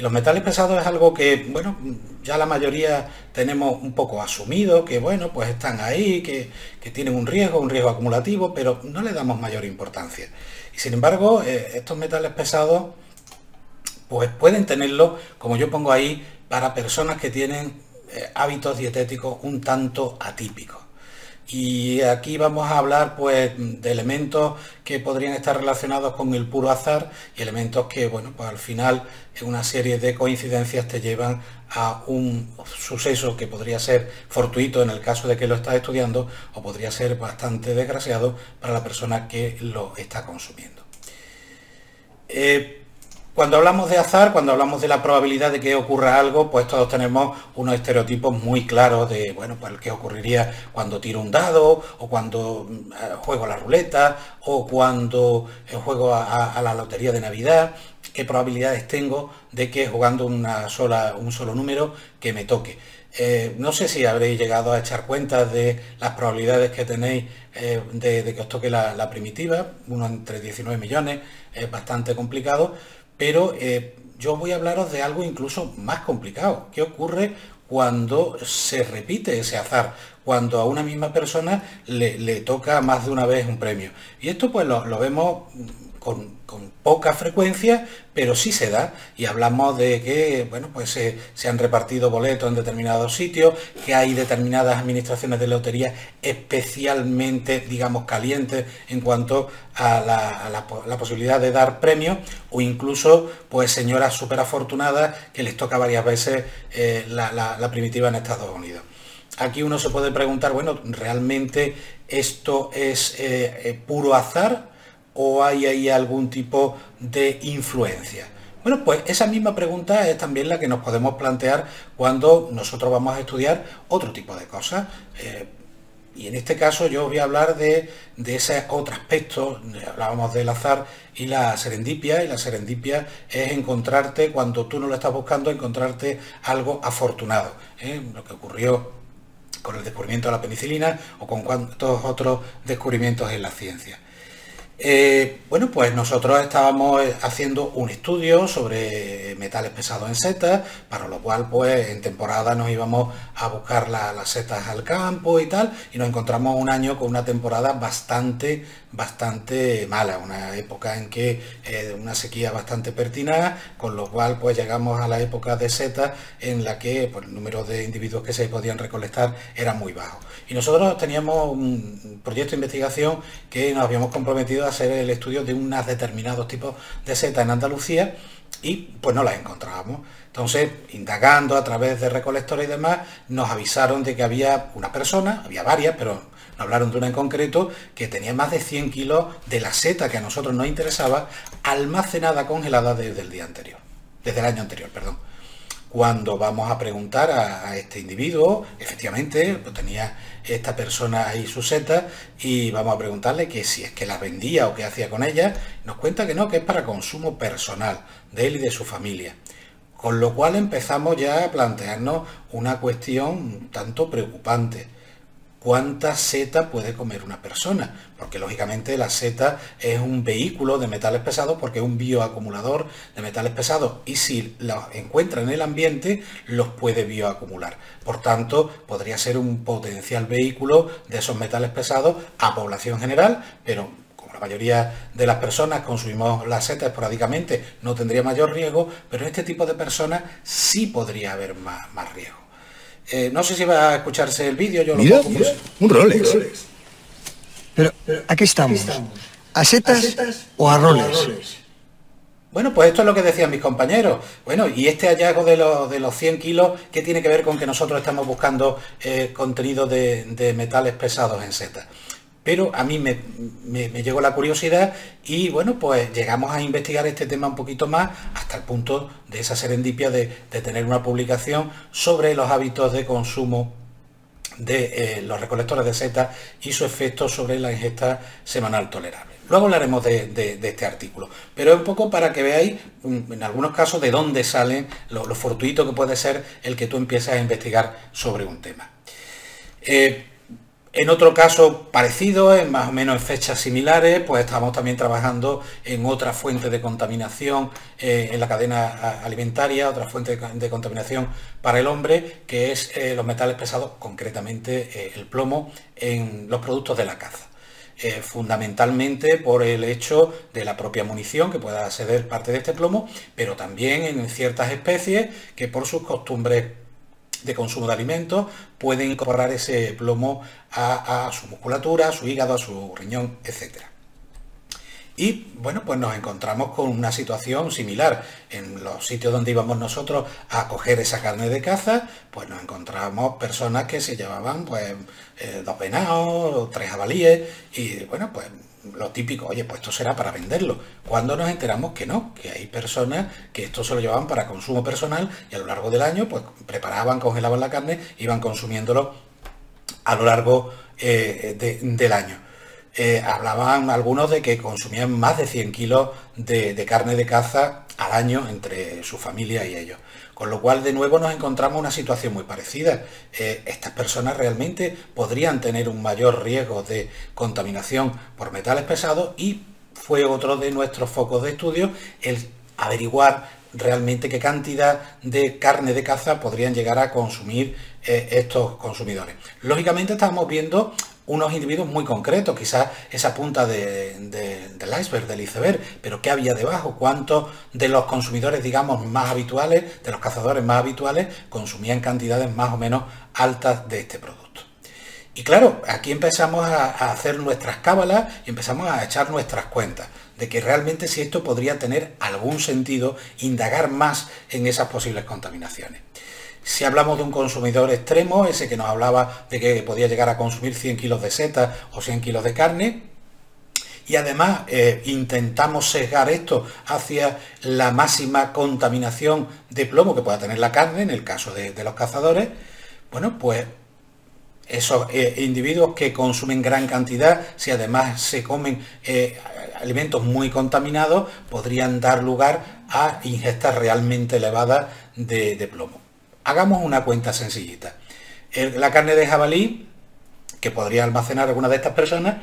Y los metales pesados es algo que, bueno, ya la mayoría tenemos un poco asumido, que bueno, pues están ahí, que, tienen un riesgo, un riesgo acumulativo, pero no le damos mayor importancia. Y sin embargo, eh, estos metales pesados, pues pueden tenerlo, como yo pongo ahí, para personas que tienen eh, hábitos dietéticos un tanto atípicos. Y aquí vamos a hablar pues de elementos que podrían estar relacionados con el puro azar y elementos que, bueno, pues al final en una serie de coincidencias te llevan a un suceso que podría ser fortuito en el caso de que lo estás estudiando o podría ser bastante desgraciado para la persona que lo está consumiendo. Eh, cuando hablamos de azar, cuando hablamos de la probabilidad de que ocurra algo, pues todos tenemos unos estereotipos muy claros de, bueno, pues qué ocurriría cuando tiro un dado, o cuando mm, eh, juego a la ruleta, o cuando eh, juego a, la lotería de Navidad, qué probabilidades tengo de que jugando una sola, un solo número que me toque. Eh, no sé si habréis llegado a echar cuentas de las probabilidades que tenéis de, que os toque la primitiva, uno entre 19 millones, es bastante complicado, pero eh, yo voy a hablaros de algo incluso más complicado. ¿Qué ocurre cuando se repite ese azar? Cuando a una misma persona le, toca más de una vez un premio. Y esto pues lo vemos con, poca frecuencia, pero sí se da. Y hablamos de que, bueno, pues se, han repartido boletos en determinados sitios, que hay determinadas administraciones de lotería especialmente, digamos, calientes en cuanto a la, posibilidad de dar premios, o incluso, pues, señoras súper afortunadas que les toca varias veces eh, la, primitiva en Estados Unidos. Aquí uno se puede preguntar, bueno, ¿realmente esto es eh, eh, puro azar o hay ahí algún tipo de influencia? Bueno, pues esa misma pregunta es también la que nos podemos plantear cuando nosotros vamos a estudiar otro tipo de cosas. Eh, y en este caso yo voy a hablar de, ese otro aspecto, hablábamos del azar y la serendipia, y la serendipia es encontrarte, cuando tú no lo estás buscando, encontrarte algo afortunado. ¿eh? Lo que ocurrió con el descubrimiento de la penicilina o con cuantos otros descubrimientos en la ciencia. Eh, bueno, pues nosotros estábamos eh, haciendo un estudio sobre metales pesados en setas, para lo cual pues en temporada nos íbamos a buscar las setas al campo y tal, y nos encontramos un año con una temporada bastante, bastante mala, una época en que eh, una sequía bastante pertinaz, con lo cual pues llegamos a la época de setas en la que pues, el número de individuos que se podían recolectar era muy bajo. Y nosotros teníamos un proyecto de investigación que nos habíamos comprometido a hacer el estudio de unos determinados tipos de setas en Andalucía y pues no las encontrábamos. Entonces, indagando a través de recolectores y demás, nos avisaron de que había una persona, había varias, pero hablaron de una en concreto, que tenía más de 100 kilos de la seta que a nosotros nos interesaba, almacenada congelada desde el día anterior, desde el año anterior, perdón cuando vamos a preguntar a, este individuo, efectivamente, tenía esta persona ahí su seta y vamos a preguntarle que si es que la vendía o qué hacía con ella, nos cuenta que no, que es para consumo personal de él y de su familia. Con lo cual empezamos ya a plantearnos una cuestión tanto preocupante cuánta seta puede comer una persona, porque lógicamente la seta es un vehículo de metales pesados porque es un bioacumulador de metales pesados y si los encuentra en el ambiente los puede bioacumular. Por tanto, podría ser un potencial vehículo de esos metales pesados a población general, pero como la mayoría de las personas consumimos la seta esporádicamente, no tendría mayor riesgo, pero en este tipo de personas sí podría haber más, más riesgo. Eh, no sé si va a escucharse el vídeo, yo lo pongo, un Rolex. Pero, aquí estamos. ¿A setas, o a Rolex? Bueno, pues esto es lo que decían mis compañeros. Bueno, y este hallazgo de los, de los 100 kilos, ¿qué tiene que ver con que nosotros estamos buscando eh, contenido de, metales pesados en setas? Pero a mí me, llegó la curiosidad y bueno, pues llegamos a investigar este tema un poquito más hasta el punto de esa serendipia de, tener una publicación sobre los hábitos de consumo de eh, los recolectores de setas y su efecto sobre la ingesta semanal tolerable. Luego hablaremos de, este artículo, pero es un poco para que veáis mm, en algunos casos de dónde salen lo, fortuito que puede ser el que tú empieces a investigar sobre un tema. Eh, En otro caso parecido, en más o menos en fechas similares, pues estamos también trabajando en otra fuente de contaminación eh, en la cadena alimentaria, otra fuente de, contaminación para el hombre, que es eh, los metales pesados, concretamente eh, el plomo, en los productos de la caza. fundamentalmente por el hecho de la propia munición que pueda acceder parte de este plomo, pero también en ciertas especies que por sus costumbres de consumo de alimentos pueden incorporar ese plomo a, su musculatura, a su hígado, a su riñón, etc. Y bueno, pues nos encontramos con una situación similar. En los sitios donde íbamos nosotros a coger esa carne de caza, pues nos encontramos personas que se llevaban pues eh, dos venados, tres jabalíes, y bueno, pues lo típico, oye, pues esto será para venderlo. Cuando nos enteramos que no, que hay personas que esto se lo llevaban para consumo personal y a lo largo del año, pues preparaban, congelaban la carne, iban consumiéndolo a lo largo eh, del año. Eh, hablaban algunos de que consumían más de 100 kilos de carne de caza al año entre su familia y ellos. Con lo cual, de nuevo, nos encontramos una situación muy parecida. Eh, estas personas realmente podrían tener un mayor riesgo de contaminación por metales pesados y fue otro de nuestros focos de estudio el averiguar realmente qué cantidad de carne de caza podrían llegar a consumir eh, estos consumidores. Lógicamente estamos viendo unos individuos muy concretos, quizás esa punta del iceberg, del iceberg, pero ¿qué había debajo? ¿Cuántos de los consumidores, digamos, más habituales, de los cazadores más habituales, consumían cantidades más o menos altas de este producto? Y claro, aquí empezamos a, hacer nuestras cábalas y empezamos a echar nuestras cuentas de que realmente si esto podría tener algún sentido, indagar más en esas posibles contaminaciones. Si hablamos de un consumidor extremo, ese que nos hablaba de que podía llegar a consumir 100 kilos de setas o 100 kilos de carne, y además eh, intentamos sesgar esto hacia la máxima contaminación de plomo que pueda tener la carne, en el caso de, los cazadores, bueno, pues esos eh, individuos que consumen gran cantidad, si además se comen eh, alimentos muy contaminados, podrían dar lugar a ingestas realmente elevadas de plomo. Hagamos una cuenta sencillita. la carne de jabalí, que podría almacenar alguna de estas personas,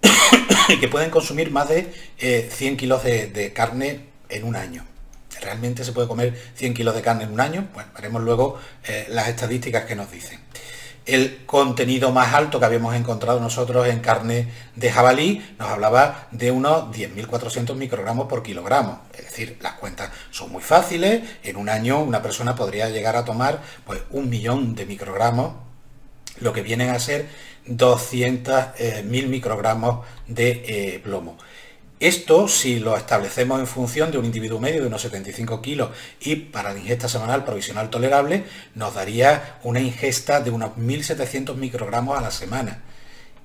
y que pueden consumir más de 100 eh, kilos de, carne en un año. ¿Realmente se puede comer 100 kilos de carne en un año? Bueno, luego eh, las estadísticas que nos dicen el contenido más alto que habíamos encontrado nosotros en carne de jabalí nos hablaba de unos 10.400 microgramos por kilogramo. Es decir, las cuentas son muy fáciles. En un año una persona podría llegar a tomar pues, un millón de microgramos, lo que vienen a ser 200.000 eh, microgramos de eh, plomo. Esto, si lo establecemos en función de un individuo medio de unos 75 kilos y para la ingesta semanal provisional tolerable, nos daría una ingesta de unos 1.700 microgramos a la semana.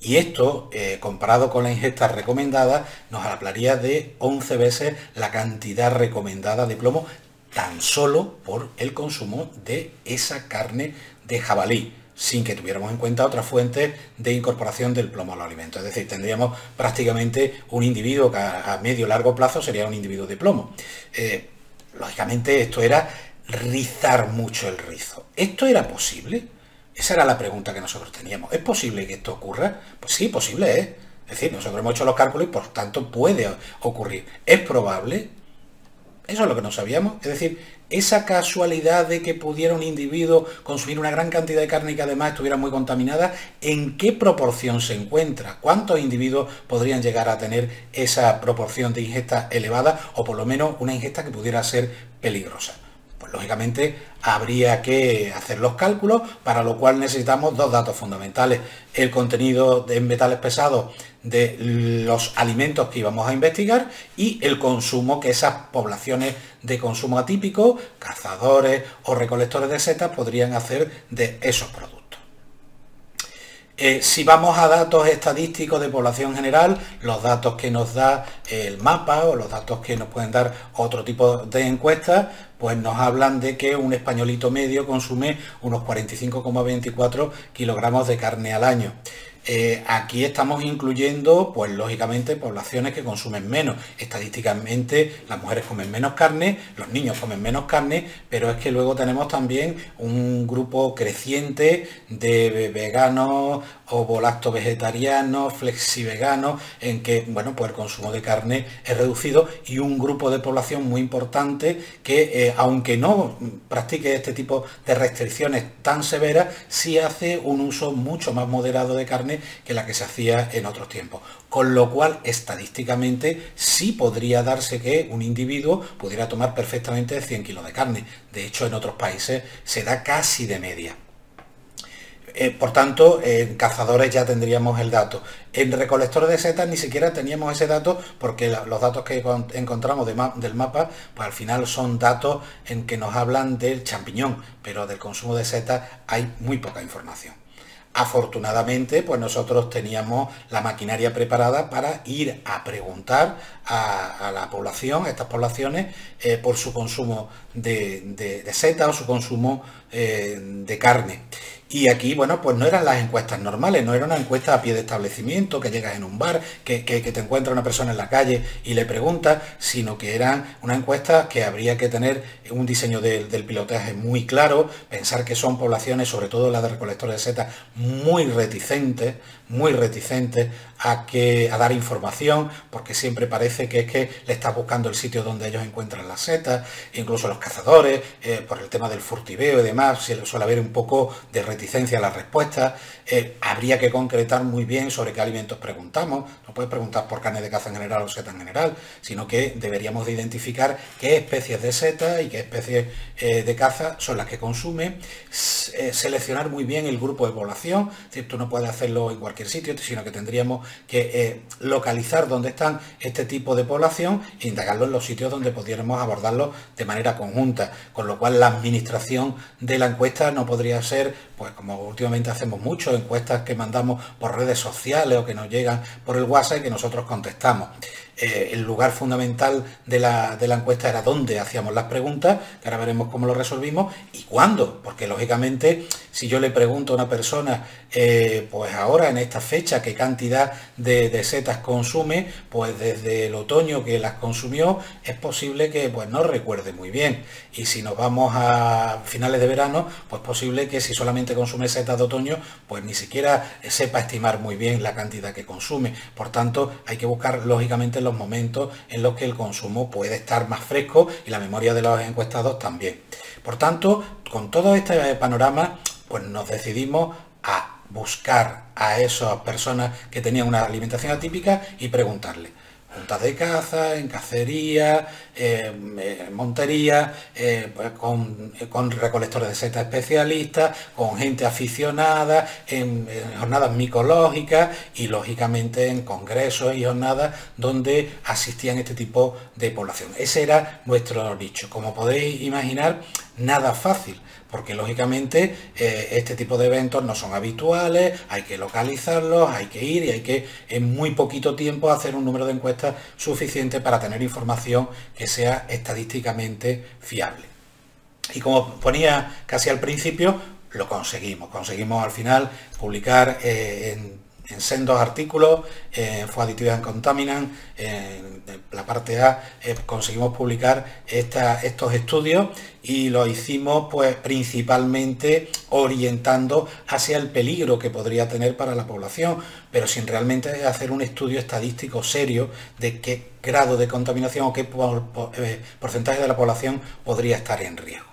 Y esto, eh, comparado con la ingesta recomendada, nos hablaría de 11 veces la cantidad recomendada de plomo tan solo por el consumo de esa carne de jabalí sin que tuviéramos en cuenta otra fuente de incorporación del plomo a los alimentos. Es decir, tendríamos prácticamente un individuo que a medio largo plazo sería un individuo de plomo. Eh, lógicamente esto era rizar mucho el rizo. ¿Esto era posible? Esa era la pregunta que nosotros teníamos. ¿Es posible que esto ocurra? Pues sí, posible es. Es decir, nosotros hemos hecho los cálculos y por tanto puede ocurrir. ¿Es probable? Eso es lo que no sabíamos. Es decir, esa casualidad de que pudiera un individuo consumir una gran cantidad de carne y que además estuviera muy contaminada, ¿en qué proporción se encuentra? ¿Cuántos individuos podrían llegar a tener esa proporción de ingesta elevada o por lo menos una ingesta que pudiera ser peligrosa? Pues lógicamente habría que hacer los cálculos, para lo cual necesitamos dos datos fundamentales. El contenido de metales pesados de los alimentos que íbamos a investigar y el consumo que esas poblaciones de consumo atípico, cazadores o recolectores de setas podrían hacer de esos productos. Eh, si vamos a datos estadísticos de población general, los datos que nos da el mapa o los datos que nos pueden dar otro tipo de encuestas, pues nos hablan de que un españolito medio consume unos 45,24 kilogramos de carne al año. Eh, aquí estamos incluyendo, pues lógicamente, poblaciones que consumen menos. Estadísticamente, las mujeres comen menos carne, los niños comen menos carne, pero es que luego tenemos también un grupo creciente de veganos, ovo-lacto vegetarianos, flexi-veganos, en que, bueno, pues el consumo de carne es reducido y un grupo de población muy importante que, eh, aunque no practique este tipo de restricciones tan severas, sí hace un uso mucho más moderado de carne que la que se hacía en otros tiempos. Con lo cual, estadísticamente, sí podría darse que un individuo pudiera tomar perfectamente 100 kilos de carne. De hecho, en otros países se da casi de media. Eh, por tanto, en cazadores ya tendríamos el dato. En recolectores de setas ni siquiera teníamos ese dato porque los datos que encontramos del mapa, pues al final son datos en que nos hablan del champiñón, pero del consumo de setas hay muy poca información. Afortunadamente, pues nosotros teníamos la maquinaria preparada para ir a preguntar a, la población, a estas poblaciones, eh, por su consumo de, seta o su consumo eh, de carne. Y aquí, bueno, pues no eran las encuestas normales, no era una encuesta a pie de establecimiento, que llegas en un bar, que, te encuentra una persona en la calle y le preguntas, sino que eran una encuesta que habría que tener un diseño del pilotaje muy claro, pensar que son poblaciones, sobre todo las de recolectores de setas, muy reticentes, muy reticentes a, que, a dar información, porque siempre parece que es que le estás buscando el sitio donde ellos encuentran las setas, incluso los cazadores, eh, por el tema del furtiveo y demás, suele haber un poco de reticencia a las respuestas. Eh, habría que concretar muy bien sobre qué alimentos preguntamos. No puedes preguntar por carne de caza en general o seta en general, sino que deberíamos de identificar qué especies de seta y qué especies eh, de caza son las que consume, seleccionar muy bien el grupo de población, es tú no puedes hacerlo en cualquier sitio, sino que tendríamos que eh, localizar dónde están este tipo de población e indagarlo en los sitios donde pudiéramos abordarlo de manera conjunta, con lo cual la administración de la encuesta no podría ser, pues como últimamente hacemos mucho, encuestas que mandamos por redes sociales o que nos llegan por el WhatsApp y que nosotros contestamos. Eh, el lugar fundamental de la, encuesta era dónde hacíamos las preguntas, que ahora veremos cómo lo resolvimos, y cuándo, porque lógicamente si yo le pregunto a una persona, eh, pues ahora en esta fecha, qué cantidad de, setas consume, pues desde el otoño que las consumió, es posible que pues no recuerde muy bien. Y si nos vamos a finales de verano, pues posible que si solamente consume setas de otoño, pues ni siquiera sepa estimar muy bien la cantidad que consume. Por tanto, hay que buscar lógicamente los momentos en los que el consumo puede estar más fresco y la memoria de los encuestados también. Por tanto, con todo este panorama, pues nos decidimos a buscar a esas personas que tenían una alimentación atípica y preguntarle, juntas de caza, en cacería, en montería, eh, pues con, recolectores de setas especialistas, con gente aficionada, en, jornadas micológicas y lógicamente en congresos y jornadas donde asistían este tipo de población. Ese era nuestro nicho. Como podéis imaginar, nada fácil porque lógicamente eh, este tipo de eventos no son habituales, hay que localizarlos, hay que ir y hay que en muy poquito tiempo hacer un número de encuestas suficiente para tener información que sea estadísticamente fiable. Y como ponía casi al principio, lo conseguimos. Conseguimos al final publicar eh, en en sendos artículos, en Food Contaminant, en la parte A, eh, conseguimos publicar estos estudios y lo hicimos pues principalmente orientando hacia el peligro que podría tener para la población, pero sin realmente hacer un estudio estadístico serio de qué grado de contaminación o qué eh, porcentaje de la población podría estar en riesgo.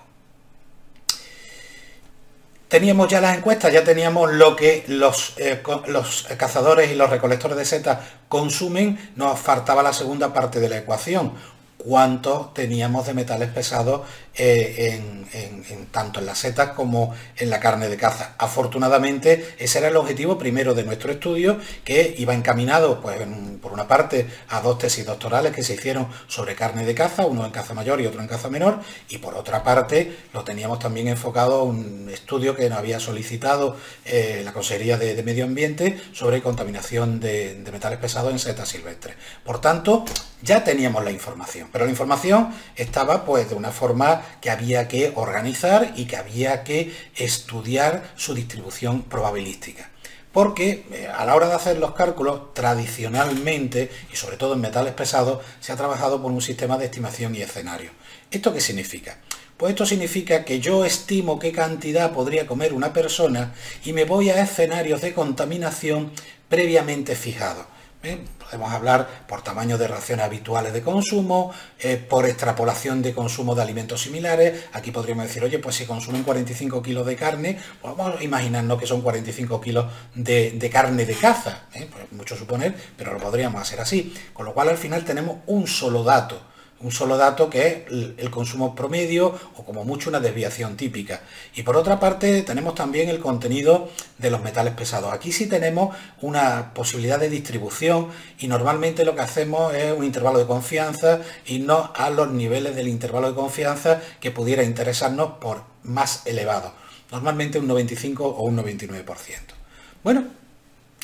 Teníamos ya las encuestas, ya teníamos lo que los, eh, los cazadores y los recolectores de setas consumen, nos faltaba la segunda parte de la ecuación, cuánto teníamos de metales pesados eh, en, tanto en las setas como en la carne de caza. Afortunadamente, ese era el objetivo primero de nuestro estudio, que iba encaminado, pues, por una parte, a dos tesis doctorales que se hicieron sobre carne de caza, uno en caza mayor y otro en caza menor, y por otra parte, lo teníamos también enfocado a un estudio que nos había solicitado eh, la Consejería de, Medio Ambiente sobre contaminación de, de metales pesados en setas silvestres. Por tanto, ya teníamos la información, pero la información estaba pues de una forma que había que organizar y que había que estudiar su distribución probabilística. porque eh, a la hora de hacer los cálculos, tradicionalmente, y sobre todo en metales pesados, se ha trabajado por un sistema de estimación y escenario. ¿Esto qué significa? Pues esto significa que yo estimo qué cantidad podría comer una persona y me voy a escenarios de contaminación previamente fijados. Podemos hablar por tamaño de raciones habituales de consumo, eh, por extrapolación de consumo de alimentos similares. Aquí podríamos decir, oye, pues si consumen 45 kilos de carne, pues vamos a imaginarnos que son 45 kilos de, carne de caza. ¿eh? Pues mucho suponer, pero lo podríamos hacer así. Con lo cual al final tenemos un solo dato un solo dato que es el consumo promedio o como mucho una desviación típica. Y por otra parte tenemos también el contenido de los metales pesados. Aquí sí tenemos una posibilidad de distribución y normalmente lo que hacemos es un intervalo de confianza y no a los niveles del intervalo de confianza que pudiera interesarnos por más elevado. Normalmente un 95 o un 99%. Bueno,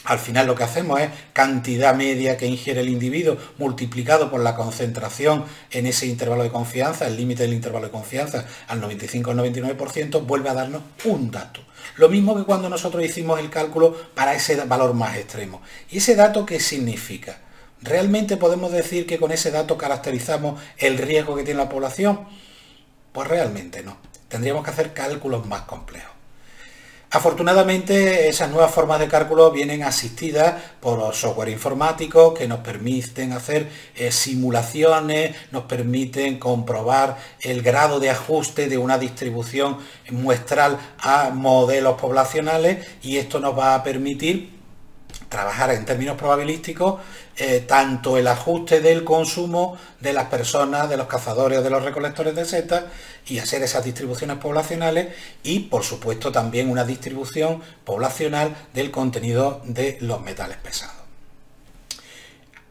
al final lo que hacemos es cantidad media que ingiere el individuo multiplicado por la concentración en ese intervalo de confianza, el límite del intervalo de confianza al 95 o 99%, vuelve a darnos un dato. Lo mismo que cuando nosotros hicimos el cálculo para ese valor más extremo. ¿Y ese dato qué significa? ¿Realmente podemos decir que con ese dato caracterizamos el riesgo que tiene la población? Pues realmente no. Tendríamos que hacer cálculos más complejos. Afortunadamente, esas nuevas formas de cálculo vienen asistidas por software informático que nos permiten hacer eh, simulaciones, nos permiten comprobar el grado de ajuste de una distribución muestral a modelos poblacionales y esto nos va a permitir trabajar en términos probabilísticos eh, tanto el ajuste del consumo de las personas, de los cazadores o de los recolectores de setas y hacer esas distribuciones poblacionales y por supuesto también una distribución poblacional del contenido de los metales pesados.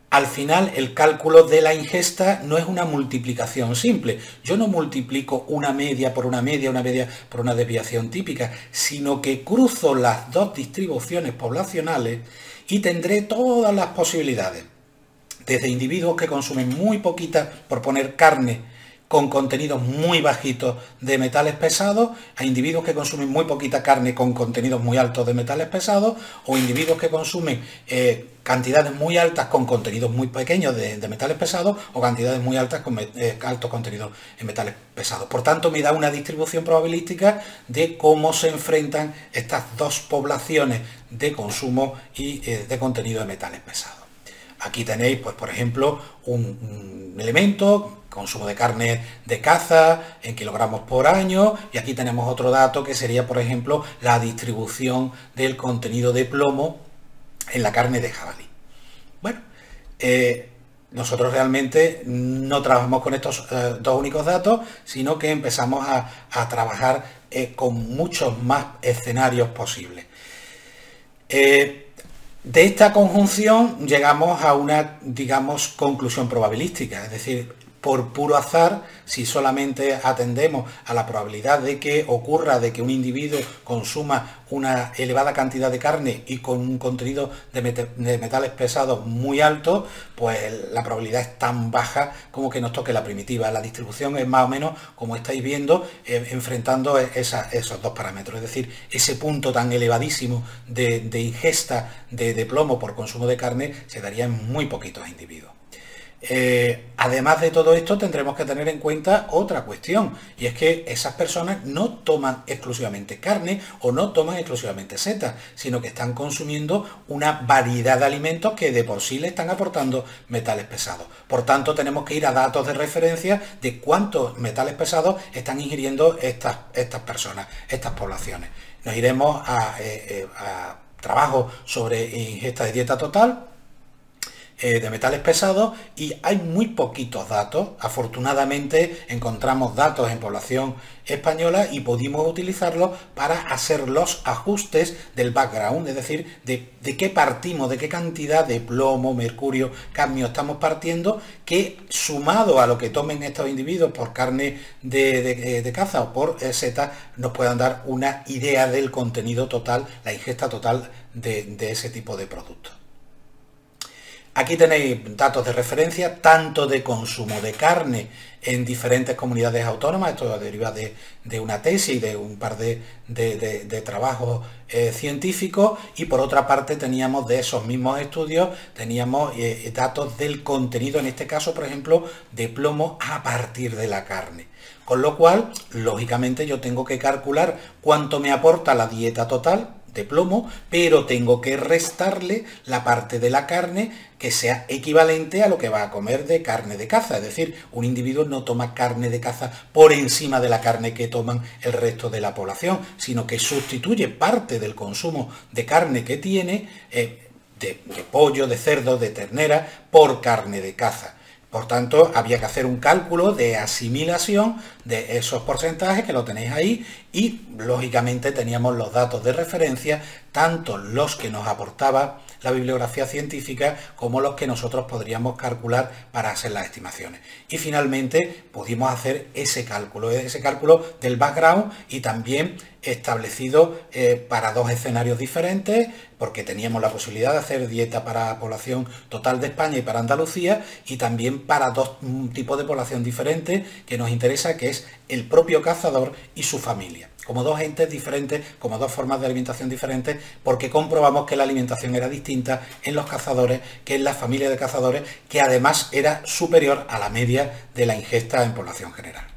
Al final el cálculo de la ingesta no es una multiplicación simple. Yo no multiplico una media por una media, una media por una desviación típica, sino que cruzo las dos distribuciones poblacionales y tendré todas las posibilidades. Desde individuos que consumen muy poquita, por poner carne, con contenidos muy bajitos de metales pesados, a individuos que consumen muy poquita carne con contenidos muy altos de metales pesados, o individuos que consumen eh, cantidades muy altas con contenidos muy pequeños de, metales pesados, o cantidades muy altas con eh, altos contenidos en metales pesados. Por tanto, me da una distribución probabilística de cómo se enfrentan estas dos poblaciones de consumo y eh, de contenido de metales pesados. Aquí tenéis, pues, por ejemplo, un, elemento, consumo de carne de caza en kilogramos por año, y aquí tenemos otro dato que sería, por ejemplo, la distribución del contenido de plomo en la carne de jabalí. Bueno, eh, nosotros realmente no trabajamos con estos eh, dos únicos datos, sino que empezamos a, trabajar eh, con muchos más escenarios posibles. De esta conjunción llegamos a una, digamos, conclusión probabilística, es decir, por puro azar, si solamente atendemos a la probabilidad de que ocurra de que un individuo consuma una elevada cantidad de carne y con un contenido de, metales pesados muy alto, pues la probabilidad es tan baja como que nos toque la primitiva. La distribución es más o menos, como estáis viendo, eh, enfrentando esos dos parámetros. Es decir, ese punto tan elevadísimo de, ingesta de plomo por consumo de carne se daría en muy poquitos individuos. Eh, además de todo esto, tendremos que tener en cuenta otra cuestión, y es que esas personas no toman exclusivamente carne o no toman exclusivamente setas, sino que están consumiendo una variedad de alimentos que de por sí le están aportando metales pesados. Por tanto, tenemos que ir a datos de referencia de cuántos metales pesados están ingiriendo estas, estas personas, estas poblaciones. Nos iremos a, eh, eh, a trabajo sobre ingesta de dieta total, eh, de metales pesados y hay muy poquitos datos. Afortunadamente encontramos datos en población española y pudimos utilizarlos para hacer los ajustes del background, es decir, de, qué partimos, de qué cantidad de plomo, mercurio, cadmio estamos partiendo, que sumado a lo que tomen estos individuos por carne de, caza o por eh, seta, nos puedan dar una idea del contenido total, la ingesta total de ese tipo de productos. Aquí tenéis datos de referencia, tanto de consumo de carne en diferentes comunidades autónomas, esto deriva de, una tesis, de un par de, trabajos eh, científicos, y por otra parte teníamos de esos mismos estudios, teníamos eh, datos del contenido, en este caso, por ejemplo, de plomo a partir de la carne. Con lo cual, lógicamente, yo tengo que calcular cuánto me aporta la dieta total, de plomo, pero tengo que restarle la parte de la carne que sea equivalente a lo que va a comer de carne de caza. Es decir, un individuo no toma carne de caza por encima de la carne que toman el resto de la población, sino que sustituye parte del consumo de carne que tiene, eh, de pollo, de cerdo, de ternera, por carne de caza. Por tanto, había que hacer un cálculo de asimilación de esos porcentajes que lo tenéis ahí y lógicamente teníamos los datos de referencia, tanto los que nos aportaba la bibliografía científica como los que nosotros podríamos calcular para hacer las estimaciones. Y finalmente pudimos hacer ese cálculo, ese cálculo del background y también establecido eh, para dos escenarios diferentes, porque teníamos la posibilidad de hacer dieta para población total de España y para Andalucía, y también para dos tipos de población diferentes que nos interesa, que es el propio cazador y su familia como dos entes diferentes, como dos formas de alimentación diferentes, porque comprobamos que la alimentación era distinta en los cazadores que en la familia de cazadores, que además era superior a la media de la ingesta en población general.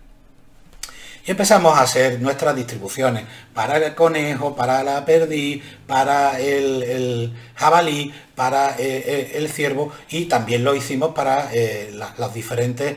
Y empezamos a hacer nuestras distribuciones para el conejo, para la perdiz, para el, jabalí, para eh, eh, el ciervo y también lo hicimos para eh, los diferentes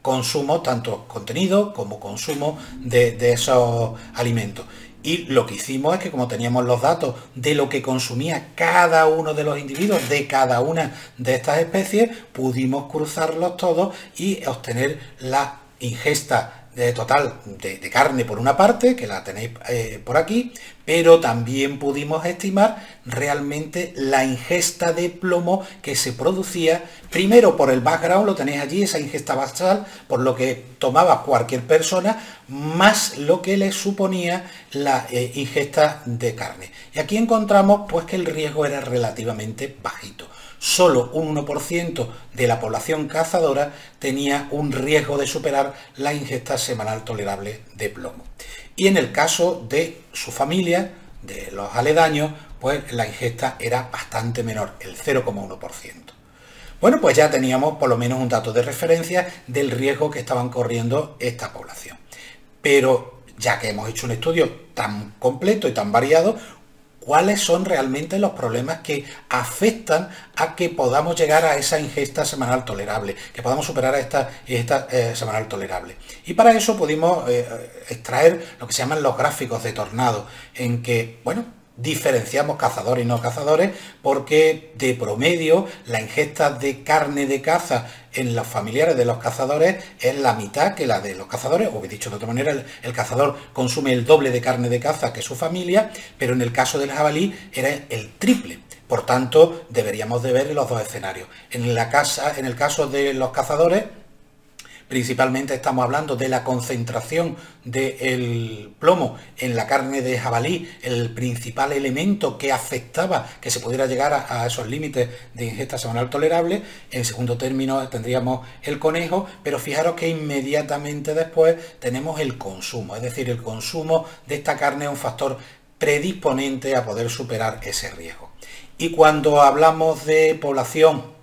consumos, tanto contenido como consumo de esos alimentos. Y lo que hicimos es que como teníamos los datos de lo que consumía cada uno de los individuos de cada una de estas especies, pudimos cruzarlos todos y obtener la ingesta de total de, carne por una parte, que la tenéis eh, por aquí, pero también pudimos estimar realmente la ingesta de plomo que se producía, primero por el background, lo tenéis allí, esa ingesta basal, por lo que tomaba cualquier persona, más lo que le suponía la eh, ingesta de carne. Y aquí encontramos pues que el riesgo era relativamente bajito solo un 1% de la población cazadora tenía un riesgo de superar la ingesta semanal tolerable de plomo. Y en el caso de su familia, de los aledaños, pues la ingesta era bastante menor, el 0,1%. Bueno, pues ya teníamos por lo menos un dato de referencia del riesgo que estaban corriendo esta población. Pero ya que hemos hecho un estudio tan completo y tan variado, cuáles son realmente los problemas que afectan a que podamos llegar a esa ingesta semanal tolerable, que podamos superar a esta ingesta eh, semanal tolerable. Y para eso pudimos eh, extraer lo que se llaman los gráficos de tornado, en que, bueno, diferenciamos cazadores y no cazadores porque de promedio la ingesta de carne de caza en los familiares de los cazadores es la mitad que la de los cazadores, o dicho de otra manera, el, cazador consume el doble de carne de caza que su familia, pero en el caso del jabalí era el triple. Por tanto, deberíamos de ver los dos escenarios. En, la casa, en el caso de los cazadores, Principalmente estamos hablando de la concentración del plomo en la carne de jabalí, el principal elemento que afectaba que se pudiera llegar a, esos límites de ingesta semanal tolerable. En segundo término tendríamos el conejo, pero fijaros que inmediatamente después tenemos el consumo, es decir, el consumo de esta carne es un factor predisponente a poder superar ese riesgo. Y cuando hablamos de población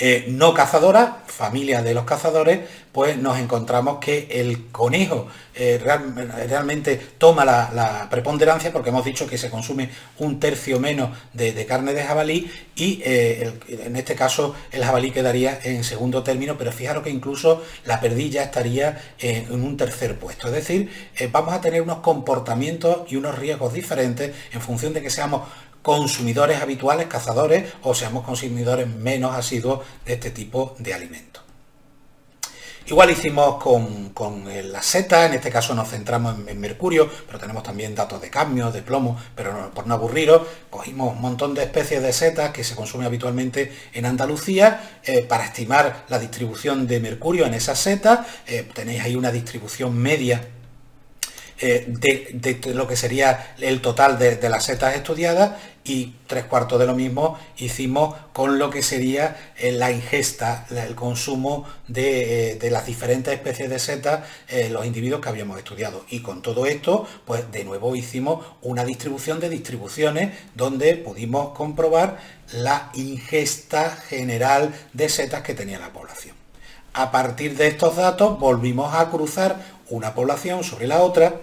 eh, no cazadora, familia de los cazadores, pues nos encontramos que el conejo eh, realmente toma la, preponderancia porque hemos dicho que se consume un tercio menos de, carne de jabalí y eh, en este caso el jabalí quedaría en segundo término, pero fijaros que incluso la perdilla estaría en un tercer puesto. Es decir, vamos a tener unos comportamientos y unos riesgos diferentes en función de que seamos consumidores habituales, cazadores, o seamos consumidores menos asiduos de este tipo de alimentos. Igual hicimos con, la seta, en este caso nos centramos en, mercurio, pero tenemos también datos de cadmio, de plomo, pero por no aburriros, cogimos un montón de especies de setas que se consumen habitualmente en Andalucía eh, para estimar la distribución de mercurio en esas setas. Eh, tenéis ahí una distribución media eh, de, lo que sería el total de, las setas estudiadas y tres cuartos de lo mismo hicimos con lo que sería eh, la ingesta, el consumo de, las diferentes especies de setas, los individuos que habíamos estudiado. Y con todo esto, pues de nuevo hicimos una distribución de distribuciones donde pudimos comprobar la ingesta general de setas que tenía la población. A partir de estos datos volvimos a cruzar una población sobre la otra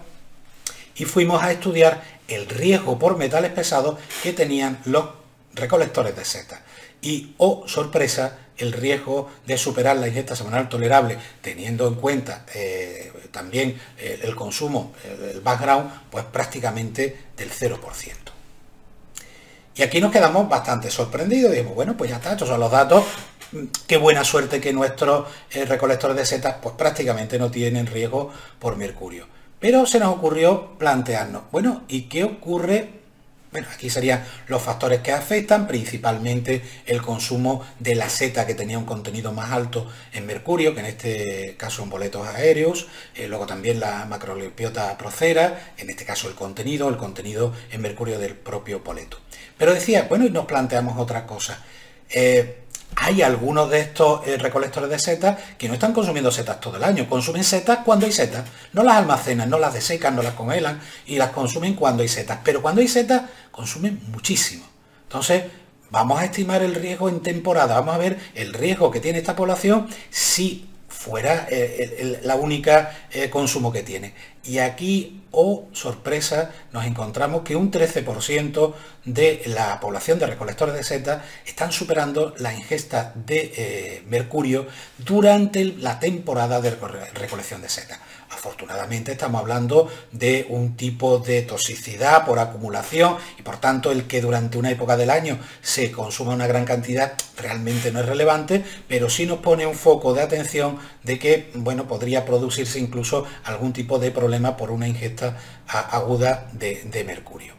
y fuimos a estudiar el riesgo por metales pesados que tenían los recolectores de setas. Y, oh sorpresa, el riesgo de superar la ingesta semanal tolerable, teniendo en cuenta eh, también eh, el consumo, el background, pues prácticamente del 0%. Y aquí nos quedamos bastante sorprendidos. Dijimos, bueno, pues ya está, estos son los datos. Qué buena suerte que nuestros eh, recolectores de setas pues prácticamente no tienen riesgo por mercurio. Pero se nos ocurrió plantearnos, bueno, ¿y qué ocurre? Bueno, aquí serían los factores que afectan, principalmente el consumo de la seta que tenía un contenido más alto en mercurio, que en este caso en boletos aéreos, eh, luego también la macrolipiota procera, en este caso el contenido, el contenido en mercurio del propio boleto. Pero decía, bueno, y nos planteamos otra cosa. Eh, hay algunos de estos eh, recolectores de setas que no están consumiendo setas todo el año, consumen setas cuando hay setas, no las almacenan, no las desecan, no las congelan y las consumen cuando hay setas, pero cuando hay setas consumen muchísimo. Entonces, vamos a estimar el riesgo en temporada, vamos a ver el riesgo que tiene esta población si fuera eh, la única eh, consumo que tiene. Y aquí, oh sorpresa, nos encontramos que un 13% de la población de recolectores de setas están superando la ingesta de eh, mercurio durante la temporada de recolección de setas. Afortunadamente estamos hablando de un tipo de toxicidad por acumulación y por tanto el que durante una época del año se consuma una gran cantidad realmente no es relevante, pero sí nos pone un foco de atención de que bueno, podría producirse incluso algún tipo de problema por una ingesta aguda de, mercurio.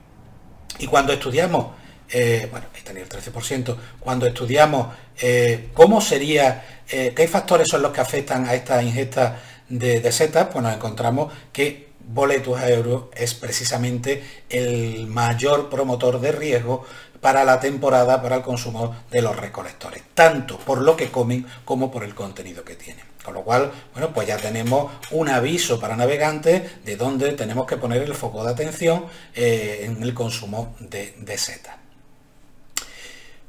Y cuando estudiamos, eh, bueno, ahí tenía el 13%, cuando estudiamos eh, cómo sería, eh, qué factores son los que afectan a esta ingesta de, setas, pues nos encontramos que Boletus Euro es precisamente el mayor promotor de riesgo para la temporada, para el consumo de los recolectores, tanto por lo que comen como por el contenido que tienen. Con lo cual, bueno, pues ya tenemos un aviso para navegantes de dónde tenemos que poner el foco de atención eh, en el consumo de, de setas.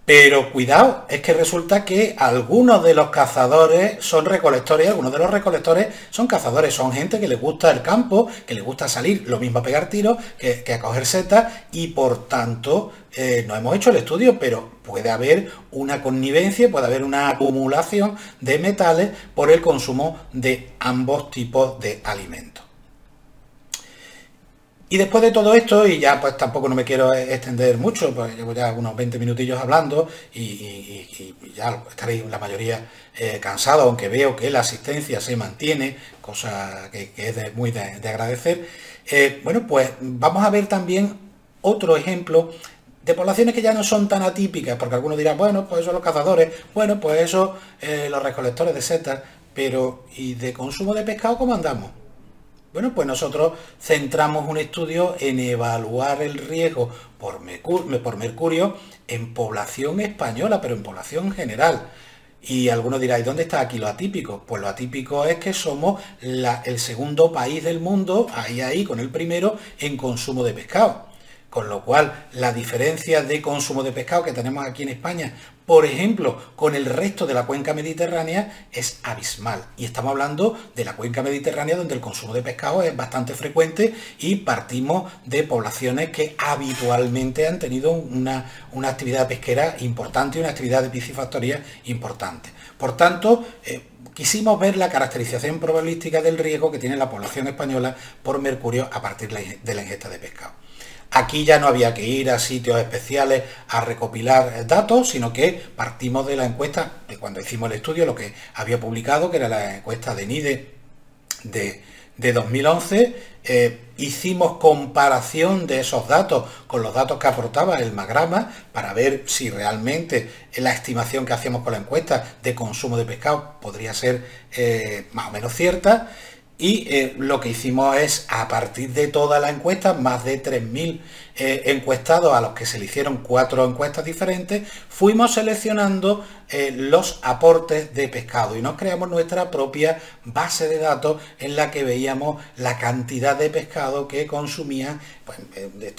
Pero cuidado, es que resulta que algunos de los cazadores son recolectores, algunos de los recolectores son cazadores, son gente que les gusta el campo, que les gusta salir, lo mismo a pegar tiros que, a coger setas y por tanto eh, no hemos hecho el estudio, pero puede haber una connivencia, puede haber una acumulación de metales por el consumo de ambos tipos de alimentos. Y después de todo esto, y ya pues tampoco no me quiero extender mucho, pues llevo ya unos 20 minutillos hablando y, ya estaréis la mayoría eh, cansados, aunque veo que la asistencia se mantiene, cosa que, es muy de, agradecer. Eh, bueno, pues vamos a ver también otro ejemplo de poblaciones que ya no son tan atípicas, porque algunos dirán, bueno, pues eso los cazadores, bueno, pues eso eh, los recolectores de setas, pero ¿y de consumo de pescado cómo andamos? Bueno, pues nosotros centramos un estudio en evaluar el riesgo por, mercurio en población española, pero en población general. Y algunos dirán, ¿y dónde está aquí lo atípico? Pues lo atípico es que somos el segundo país del mundo, ahí ahí con el primero, en consumo de pescado. Con lo cual, la diferencia de consumo de pescado que tenemos aquí en España por ejemplo, con el resto de la cuenca mediterránea es abismal. Y estamos hablando de la cuenca mediterránea donde el consumo de pescado es bastante frecuente y partimos de poblaciones que habitualmente han tenido una, actividad pesquera importante y una actividad de piscifactoría importante. Por tanto, eh, quisimos ver la caracterización probabilística del riesgo que tiene la población española por mercurio a partir de la ingesta de pescado. Aquí ya no había que ir a sitios especiales a recopilar datos, sino que partimos de la encuesta, de cuando hicimos el estudio, lo que había publicado, que era la encuesta de NIDE de, 2011, eh, hicimos comparación de esos datos con los datos que aportaba el Magrama para ver si realmente la estimación que hacíamos con la encuesta de consumo de pescado podría ser eh, más o menos cierta y eh, lo que hicimos es, a partir de toda la encuesta, más de 3.000 eh, encuestados a los que se le hicieron cuatro encuestas diferentes, fuimos seleccionando eh, los aportes de pescado y nos creamos nuestra propia base de datos en la que veíamos la cantidad de pescado que consumía, pues,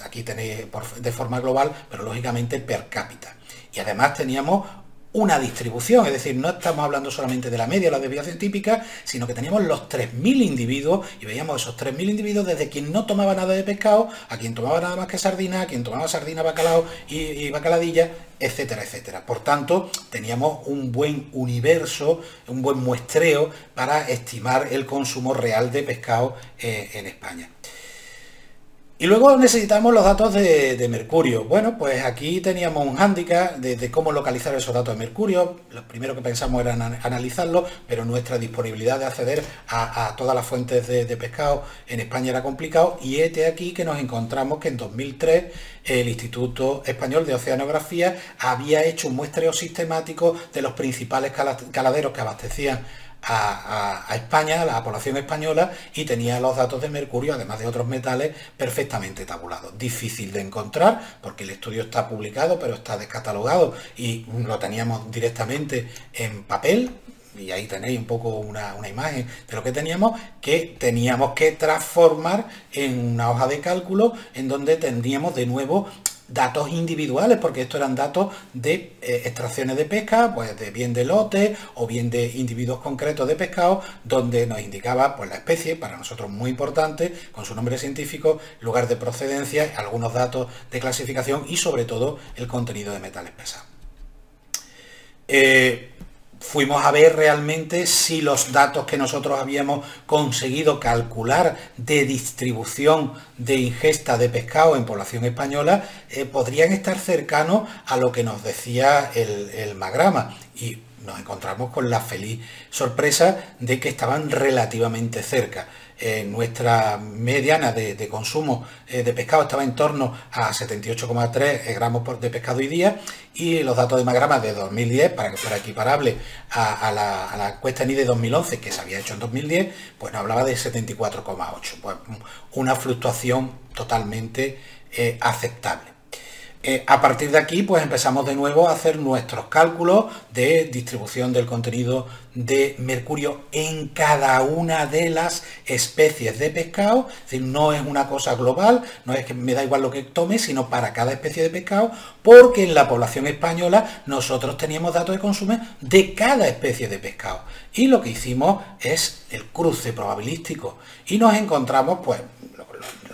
aquí tenéis de forma global, pero lógicamente per cápita. Y además teníamos una distribución, es decir, no estamos hablando solamente de la media o la desviación típica, sino que teníamos los 3.000 individuos y veíamos esos 3.000 individuos desde quien no tomaba nada de pescado, a quien tomaba nada más que sardina, a quien tomaba sardina, bacalao y, bacaladilla, etcétera, etcétera. Por tanto, teníamos un buen universo, un buen muestreo para estimar el consumo real de pescado eh, en España. Y luego necesitamos los datos de, mercurio. Bueno, pues aquí teníamos un hándicap de, cómo localizar esos datos de mercurio. Lo primero que pensamos era analizarlo, pero nuestra disponibilidad de acceder a, todas las fuentes de, pescado en España era complicado. Y este aquí que nos encontramos que en 2003 el Instituto Español de Oceanografía había hecho un muestreo sistemático de los principales caladeros que abastecían a, España, a la población española, y tenía los datos de mercurio, además de otros metales, perfectamente tabulados. Difícil de encontrar, porque el estudio está publicado, pero está descatalogado y lo teníamos directamente en papel, y ahí tenéis un poco una, una, imagen de lo que teníamos, que teníamos que transformar en una hoja de cálculo en donde tendríamos de nuevo datos individuales, porque estos eran datos de eh, extracciones de pesca, pues de bien de lote o bien de individuos concretos de pescado, donde nos indicaba pues la especie, para nosotros muy importante, con su nombre científico, lugar de procedencia, algunos datos de clasificación y sobre todo el contenido de metales pesados. Eh, fuimos a ver realmente si los datos que nosotros habíamos conseguido calcular de distribución de ingesta de pescado en población española eh, podrían estar cercanos a lo que nos decía el, el magrama. Y nos encontramos con la feliz sorpresa de que estaban relativamente cerca. Eh, nuestra mediana de, consumo eh, de pescado estaba en torno a 78,3 gramos por, de pescado y día y los datos de Magrama de 2010, para que fuera equiparable a, la, a encuesta NI de 2011 que se había hecho en 2010, pues nos hablaba de 74,8, pues una fluctuación totalmente eh, aceptable. Eh, a partir de aquí, pues empezamos de nuevo a hacer nuestros cálculos de distribución del contenido de mercurio en cada una de las especies de pescado. No es una cosa global, no es que me da igual lo que tome, sino para cada especie de pescado, porque en la población española nosotros teníamos datos de consumo de cada especie de pescado. Y lo que hicimos es el cruce probabilístico. Y nos encontramos, pues,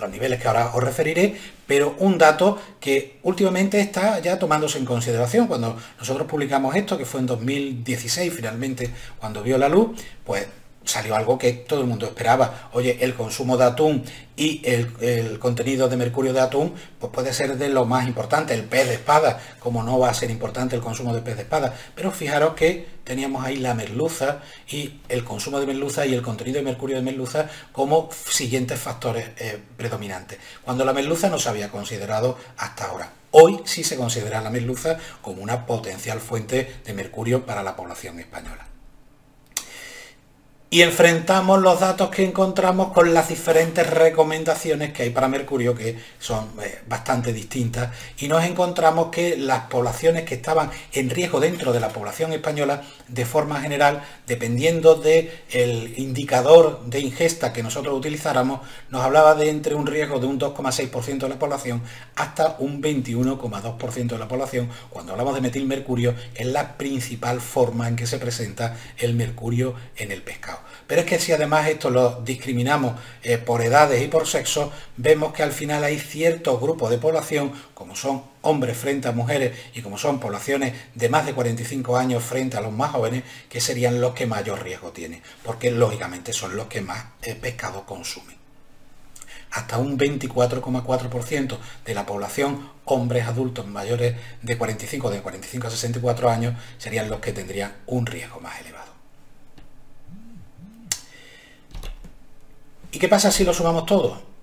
los niveles que ahora os referiré, pero un dato que últimamente está ya tomándose en consideración. Cuando nosotros publicamos esto, que fue en 2016 finalmente cuando vio la luz, pues salió algo que todo el mundo esperaba. Oye, el consumo de atún y el, contenido de mercurio de atún, pues puede ser de lo más importante. El pez de espada, como no va a ser importante el consumo de pez de espada. Pero fijaros que teníamos ahí la merluza y el consumo de merluza y el contenido de mercurio de merluza como siguientes factores eh, predominantes. Cuando la merluza no se había considerado hasta ahora. Hoy sí se considera la merluza como una potencial fuente de mercurio para la población española y enfrentamos los datos que encontramos con las diferentes recomendaciones que hay para Mercurio, que son eh, bastante distintas, y nos encontramos que las poblaciones que estaban en riesgo dentro de la población española, de forma general, dependiendo del el indicador de ingesta que nosotros utilizáramos, nos hablaba de entre un riesgo de un 2,6% de la población hasta un 21,2% de la población. Cuando hablamos de metilmercurio, es la principal forma en que se presenta el mercurio en el pescado. Pero es que si además esto lo discriminamos eh, por edades y por sexo, vemos que al final hay ciertos grupos de población, como son hombres frente a mujeres y como son poblaciones de más de 45 años frente a los más jóvenes, que serían los que mayor riesgo tienen, porque lógicamente son los que más eh, pescado consumen hasta un 24,4% de la población, hombres adultos mayores de 45, de 45 a 64 años, serían los que tendrían un riesgo más elevado. ¿Y qué pasa si lo sumamos todo?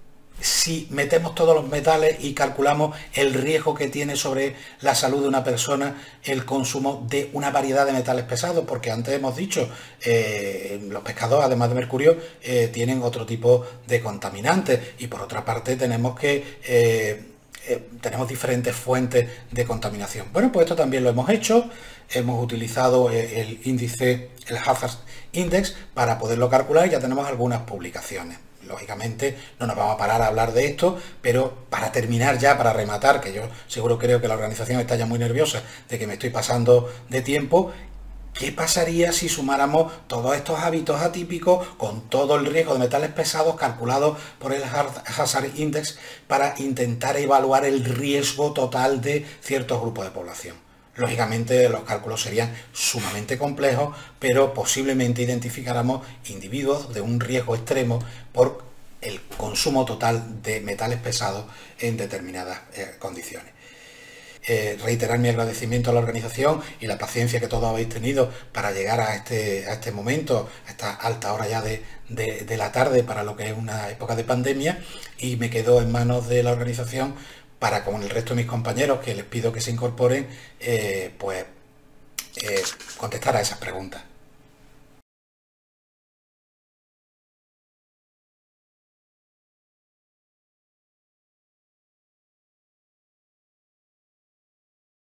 si metemos todos los metales y calculamos el riesgo que tiene sobre la salud de una persona el consumo de una variedad de metales pesados, porque antes hemos dicho, eh, los pescados, además de mercurio, eh, tienen otro tipo de contaminantes y por otra parte tenemos que... Eh, tenemos diferentes fuentes de contaminación. Bueno, pues esto también lo hemos hecho, hemos utilizado el índice, el Hazard Index, para poderlo calcular y ya tenemos algunas publicaciones lógicamente no nos vamos a parar a hablar de esto, pero para terminar ya, para rematar, que yo seguro creo que la organización está ya muy nerviosa de que me estoy pasando de tiempo, ¿Qué pasaría si sumáramos todos estos hábitos atípicos con todo el riesgo de metales pesados calculado por el Hazard Index para intentar evaluar el riesgo total de ciertos grupos de población? Lógicamente los cálculos serían sumamente complejos, pero posiblemente identificáramos individuos de un riesgo extremo por el consumo total de metales pesados en determinadas eh, condiciones. Eh, reiterar mi agradecimiento a la organización y la paciencia que todos habéis tenido para llegar a este, a este momento, a esta alta hora ya de, de la tarde para lo que es una época de pandemia y me quedo en manos de la organización para con el resto de mis compañeros que les pido que se incorporen, eh, pues eh, contestar a esas preguntas.